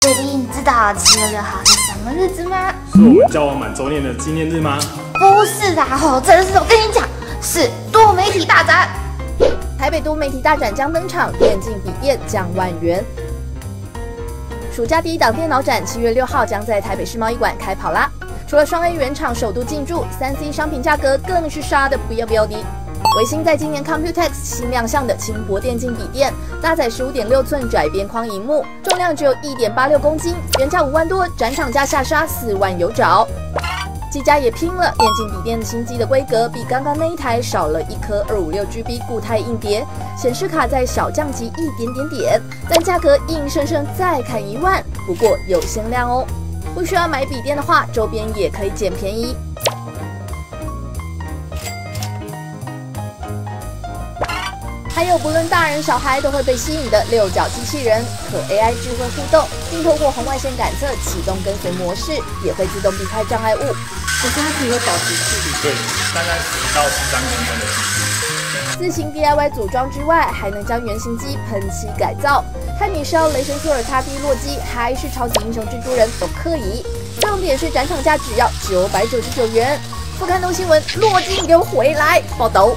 弟弟，你知道七月六号是什么日子吗？是我们交往满周年的纪念日吗？不是啦，吼，真是我跟你讲，是多媒体大展。台北多媒体大展将登场，电竞笔电降万元。暑假第一档电脑展，七月六号将在台北市贸易馆开跑啦！除了双 A 原厂首度进驻，三 C 商品价格更是杀的不要不要的。维新在今年 Computex 新亮相的轻薄电竞笔电，搭载十五点六寸窄边框荧幕，重量只有一点八六公斤，原价五万多，展场价下杀四万有找。技嘉也拼了，电竞笔电的新机的规格比刚刚那一台少了一颗二五六 GB 固态硬碟，显示卡在小降级一点点点，但价格硬生生再砍一万，不过有限量哦。不需要买笔电的话，周边也可以捡便宜。还有不论大人小孩都会被吸引的六角机器人，可 AI 智慧互动，并透过红外线感测启动跟随模式，也会自动避开障碍物。可是它只会保持距离，对，大概十到十三公分的距离。自行 DIY 组装之外，还能将原型机喷漆改造。看你是要雷神索尔 XD 洛基，还是超级英雄蜘蛛人都可以。重点是展场价只要九百九十九元。不看东新闻，洛基你给我回来！报道。